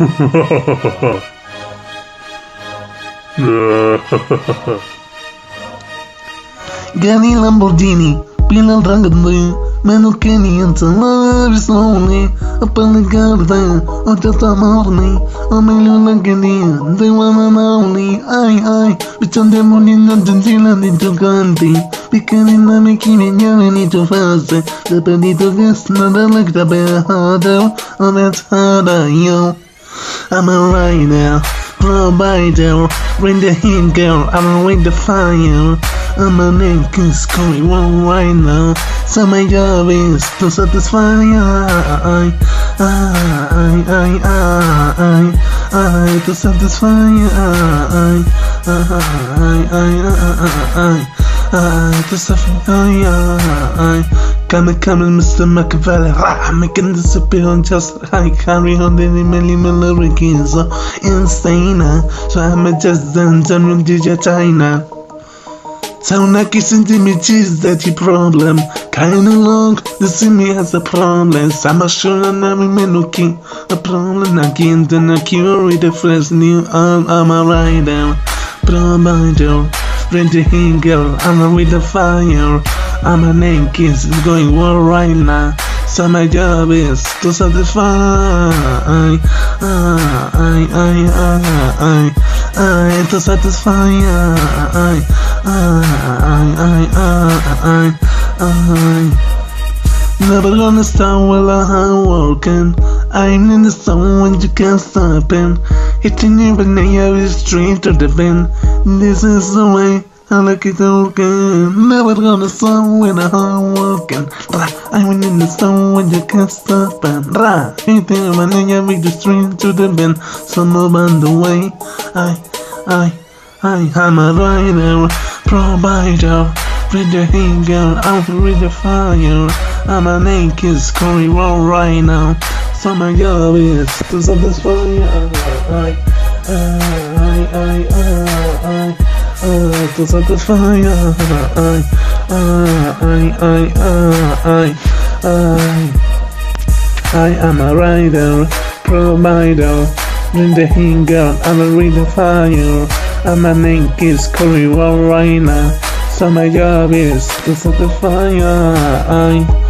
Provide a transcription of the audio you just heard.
Gani Lamborghini, pila dragande, menos que niente, lavisone, a paligarde, o tata morni, o melhor naquele, de uma nauni, ai ai, bichão de menina gentila de tocante, pequenina me que me llame ni tu face, de pedito nada like the behader, on that harder, yo. I'm a rider, provider, bring the heat girl, I'm with the fire. I'm a naked going one right now. So my job is to satisfy I, I, I, I, I, I, to satisfy I, I, I, I, I, to satisfy I. Come come Mr. Machiavelli, rah, making disappear just like Harry Houdini, Melly Miller, is so insane. So I'm just done, done with DJ China. Sauna kissing to me cheese that you problem. Kinda long, you see me as a problem. I'm sure I'm not looking a problem again. Then I cure the first new arm. I'm a rider, provider, ready girl. I'm with the fire. I'm a naked, it's going well right now. So my job is to satisfy I, I, I, I, I, I, to satisfy I, I, I, I, I, I, Never gonna stop while I'm working. I'm in the zone when you can't stop it. Hitting you but now you're straight to the bin. This is the way. I like it working. Never gonna stop when I'm working. I'm in the zone when you can't stop ra. Hitting my name, we just straight to the bin. So move on the way. I, I, I, I'm a rider, provider. Read the girl, I'm read the fire. I'm a naked, scurry roll right now. So my job is to satisfy I, I, I, I, I, to satisfy I, I, I, I, I, I, I am a rider, provider, in the girl, I'm a reader fire, I'm a naked scurry right now, so my job is to satisfy I,